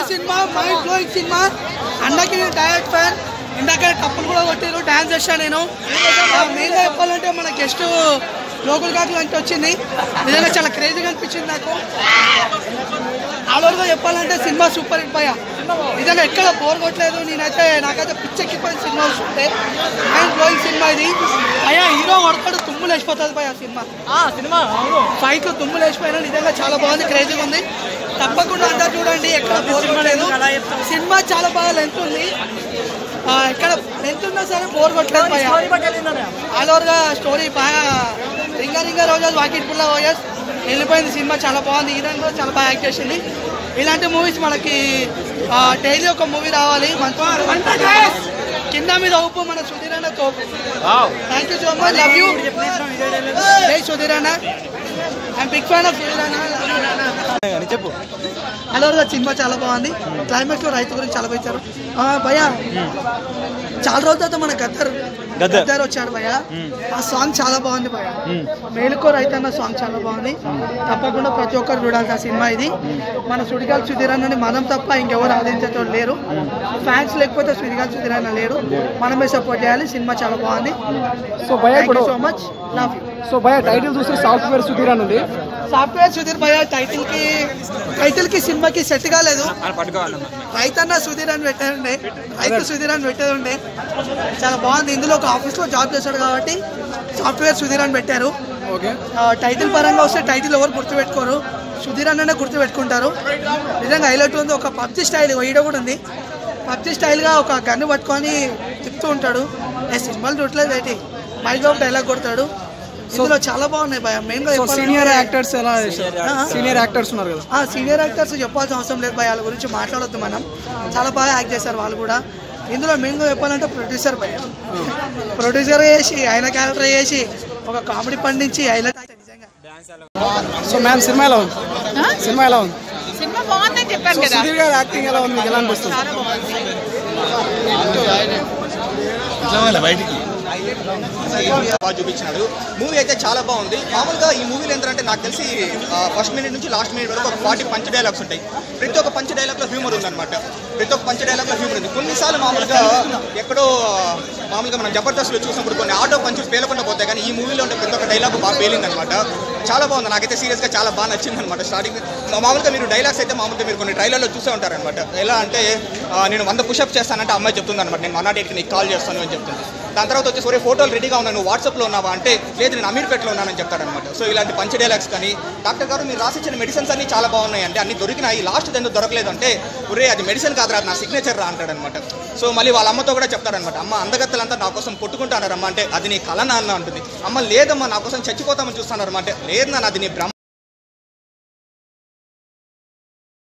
బాగుంది cinema mind blowing cinema. అన్నకి నేను డైరెక్ట్ ఫ్యాన్ ఇందాక టప్పులు కూడా కొట్టారు డ్యాన్స్ చేశాను నేను. మెయిన్గా చెప్పాలంటే మన గెస్ట్ లోకల్ ఘాట్ నుంచి వచ్చింది. నిజంగా చాలా క్రేజీగా అనిపించింది నాకు. ఆలోగా చెప్పాలంటే సినిమా సూపర్ హిట్ భయ నిజంగా ఎక్కడ బోర్ కొట్టలేదు. నేనైతే నాకైతే పిచ్చెక్కిపోయిన సినిమా చూస్తే మైండ్ బ్లోయింగ్ సినిమా ఇది. భయ హీరో కొడతాడు తుమ్ములు వేసిపోతుంది భయ సినిమా. సినిమా అవును. ఫైట్ తుమ్ములు వేసిపోయినా నిజంగా చాలా బాగుంది క్రేజీగా ఉంది. తప్పకుండా అంతా చూడండి ఎక్కడ బోర్ కొట్టలేదు. సినిమా చాలా బాగా లెంత్ ఉంది. ఆ, ఎక్కడ లెంత్ ఉన్నా సరే బోర్ కొట్టలేదు ఆల్ ఓవర్గా స్టోరీ బాగా రింగ రింగ రోజాలు వాకిట్ పుల్ల ఓయస్ వెళ్ళిపోయింది సినిమా చాలా బాగుంది. హీరోయిన్ కూడా చాలా బాగా యాక్ట్ చేసింది. ఇలాంటి మూవీస్ మనకి డైలీ ఒక మూవీ రావాలి. కింద మీద ఉప్పు మన సుధీర్ అన్న తోపు. Thank you so much love you జై సుధీర్ అన్న. I'm big fan of Sudheer అన్న. చెప్పు. అలవర్గా సినిమా చాలా బాగుంది. క్లైమాక్స్లో రైతు గురించి చాలా పెంచారు భయ చాలా రోజుల తర్వాత మన గద్దర్ గద్దర్. వచ్చాడు భయ ఆ సాంగ్ చాలా బాగుంది భయ మేలుకో రైతు అన్న సాంగ్ చాలా బాగుంది. తప్పకుండా ప్రతి ఒక్కరు చూడాలి ఆ సినిమా ఇది. మన సుడిగాల్ సుధీరన్నని మనం తప్ప ఇంకెవరు ఆదరించేటోళ్ళు లేరు. ఫ్యాన్స్ లేకపోతే సుడిగాల్ సుధీరన్న లేరు మనమే సపోర్ట్ చేయాలి. సినిమా చాలా బాగుంది. సో భయ so much love you so భయ టైటిల్ చూసి సాఫ్ట్వేర్ సుధీర్ అని ఉంది. సాఫ్ట్వేర్ సుధీర్ భయ టైటిల్కి టైటిల్కి సినిమాకి సెట్ కాలేదు రైతన్న సుధీర్ అని పెట్టారండి రైతు సుధీర్ అని పెట్టేది ఉండే చాలా బాగుంది. ఇందులో ఒక ఆఫీస్లో జాబ్ చేశాడు కాబట్టి సాఫ్ట్వేర్ సుధీర్ అని పెట్టారు. ఓకే. టైటిల్ పరంగా వస్తే టైటిల్ ఎవరు గుర్తుపెట్టుకోరు. సుధీర్ అన్ననే గుర్తుపెట్టుకుంటారు. నిజంగా హైలైట్ ఉంది. ఒక పబ్జి స్టైల్ ఈడ కూడా ఉంది. పబ్జి స్టైల్గా ఒక గన్ను పట్టుకొని తిప్పుతూ ఉంటాడు. సినిమాలు చూడలేదు ఏంటి మైక్ బాబు డైలాగ్ కొడతాడు. ఇందులో చాలా బాగున్నాయి భయ సీనియర్ యాక్టర్స్ ఎలా? సీనియర్ యాక్టర్స్ ఉన్నారు కదా. సీనియర్ యాక్టర్స్ చెప్పాల్సిన అవసరం లేదు భయ వాళ్ళ గురించి మాట్లాడొద్దు మనం. చాలా బాగా యాక్ట్ చేశారు వాళ్ళు కూడా. ఇందులో మెయిన్గా చెప్పాలంటే ప్రొడ్యూసర్ భయ ప్రొడ్యూసర్ చేసి ఆయన క్యారెక్టర్ చేసి ఒక కామెడీ పండించి హైలైట్ నిజంగా. సో మ్యామ్ సినిమా ఎలా ఉంది? సినిమా ఎలా ఉంది? సినిమా బాగుందని చెప్పాను కదా. సుధీర్ గారి యాక్టింగ్ ఎలా ఉంది? ఎలా అనిపిస్తుంది? బాగుంది. బాగా చూపించినాడు. మూవీ అయితే చాలా బాగుంది. మామూలుగా ఈ మూవీలో ఏంటంటే నాకు తెలిసి ఫస్ట్ మినిట్ నుంచి లాస్ట్ మినిట్ వరకు ఒక ఫార్టీ పంచ్ డైలాగ్స్ ఉంటాయి. ప్రతి ఒక్క పంచ్ డైలాగ్లో హ్యూమర్ ఉందన్నమాట. ప్రతి ఒక్క పంచ్ డైలాగ్లో హ్యూమర్ ఉంది. కొన్నిసార్లు మామూలుగా ఎక్కడో మామూలుగా మనం జబర్దస్త్లో చూసినప్పుడు కొన్ని ఆటో పంచులు పేలకుండా పోతాయి కానీ ఈ మూవీలో ఉండే ప్రతి ఒక్క డైలాగ్ బాగా పేలిందనమాట చాలా బాగుంది. నాకైతే సీరియస్గా చాలా బాగా నచ్చింది అనమాట స్టార్టింగ్ మామూలుగా మీరు డైలాగ్స్ అయితే మామూలుగా మీరు కొన్ని ట్రైలర్లో చూసే ఉంటారనమాట ఎలా అంటే నేను వంద పుషప్ చేస్తానంటే అమ్మాయి చెప్తుంది అనమాట నేను వన్ నాట్ ఎయిట్కి నీకు కాల్ చేస్తాను అని చెప్తుంది. దాని తర్వాత వచ్చేసి ఒరే ఫోటోలు రెడీగా ఉన్నాను నువ్వు వాట్సాప్లో ఉన్నావా అంటే లేదు నేను అమీర్పేటలో ఉన్నానని చెప్తాడనమాట సో ఇలాంటి పంచ డైలాగ్స్ కానీ డాక్టర్ గారు మీరు రాసిచ్చిన మెడిసిన్స్ అన్ని చాలా బాగున్నాయి అంటే అన్ని దొరికినాయి. లాస్ట్ ఎందుకు దొరకలేదు అంటే ఒరే అది మెడిసిన్ కాదురా అది నా సిగ్నేచర్ రా అంటాడనమాట సో మళ్ళీ వాళ్ళ అమ్మతో కూడా చెప్తాడనమాట అమ్మ అందగత్తలంతా నా కోసం కొట్టుకుంటానరమ్మా అంటే అది నీ కళ నాన్న అంటుంది. అమ్మ లేదమ్మా నా కోసం చచ్చిపోతామని చూస్తానరమ్మా అంటే లేదు నాన్న అది నీ భ్రమ